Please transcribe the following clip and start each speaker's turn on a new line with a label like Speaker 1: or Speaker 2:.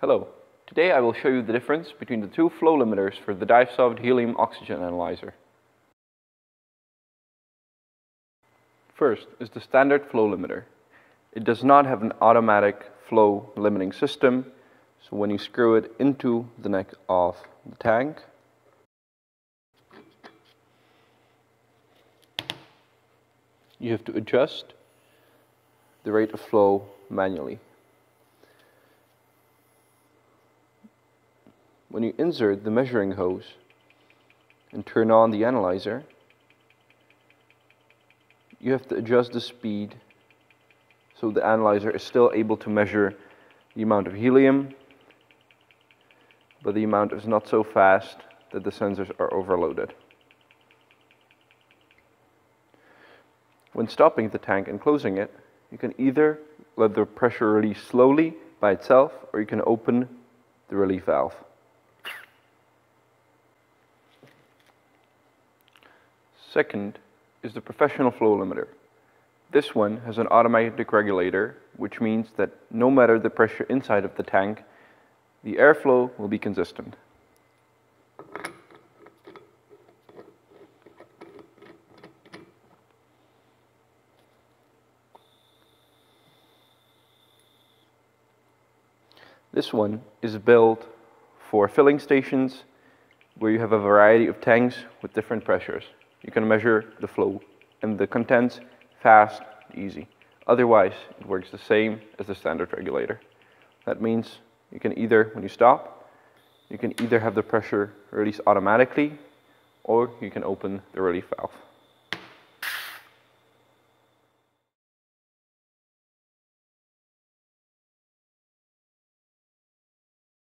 Speaker 1: Hello. Today I will show you the difference between the two flow limiters for the Divesoft helium oxygen analyzer. First is the standard flow limiter. It does not have an automatic flow limiting system, so when you screw it into the neck of the tank, you have to adjust the rate of flow manually. When you insert the measuring hose and turn on the analyzer, you have to adjust the speed so the analyzer is still able to measure the amount of helium, but the amount is not so fast that the sensors are overloaded. When stopping the tank and closing it, you can either let the pressure release slowly by itself or you can open the relief valve. Second is the professional flow limiter. This one has an automatic regulator, which means that no matter the pressure inside of the tank, the airflow will be consistent. This one is built for filling stations where you have a variety of tanks with different pressures. You can measure the flow and the contents fast, easy. Otherwise, it works the same as the standard regulator. That means you can either, when you stop, you can either have the pressure release automatically or you can open the relief valve.